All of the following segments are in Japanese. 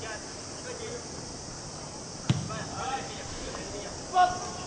ファン!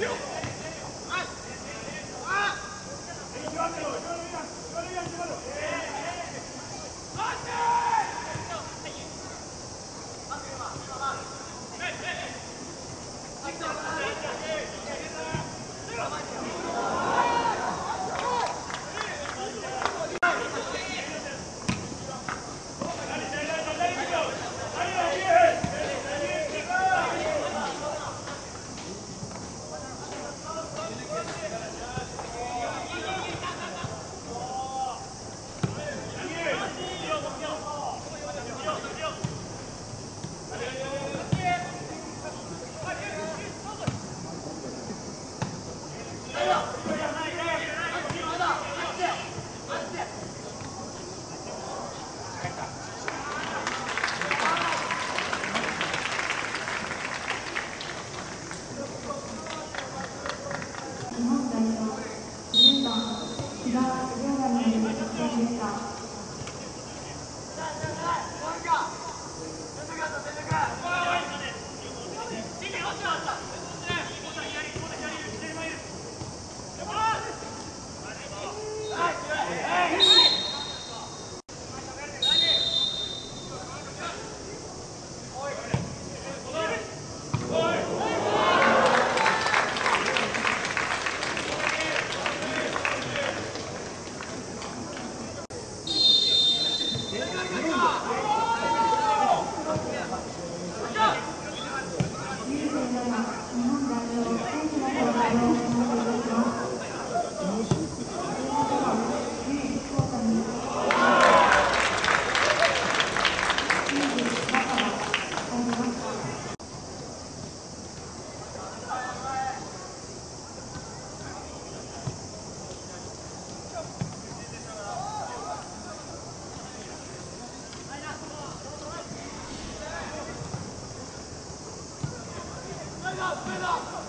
You 好，谢谢大家。Open up!